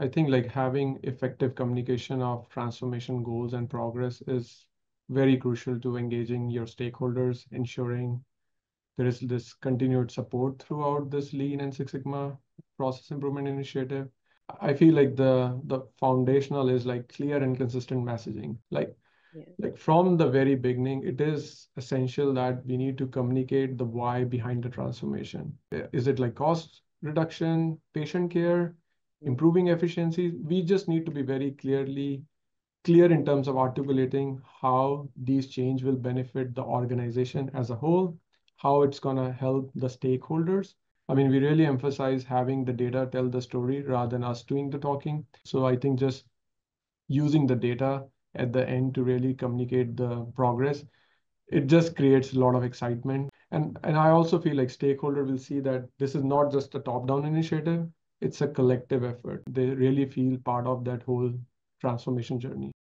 I think like having effective communication of transformation goals and progress is very crucial to engaging your stakeholders, ensuring there is this continued support throughout this Lean and Six Sigma process improvement initiative. I feel like the the foundational is like clear and consistent messaging. Like yeah. like from the very beginning, it is essential that we need to communicate the why behind the transformation. Is it like cost reduction, patient care, improving efficiency? We just need to be very clearly clear in terms of articulating how these change will benefit the organization as a whole, how it's gonna help the stakeholders, I mean, we really emphasize having the data tell the story rather than us doing the talking. So I think just using the data at the end to really communicate the progress, it just creates a lot of excitement. And, and I also feel like stakeholder will see that this is not just a top-down initiative, it's a collective effort. They really feel part of that whole transformation journey.